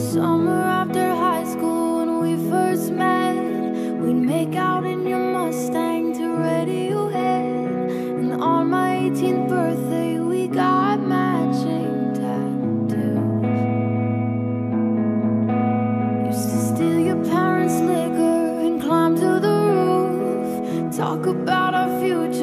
Summer after high school when we first met, we'd make out in your Mustang to Radiohead. And on my 18th birthday, we got matching tattoos. Used to steal your parents' liquor and climb to the roof. Talk about our future.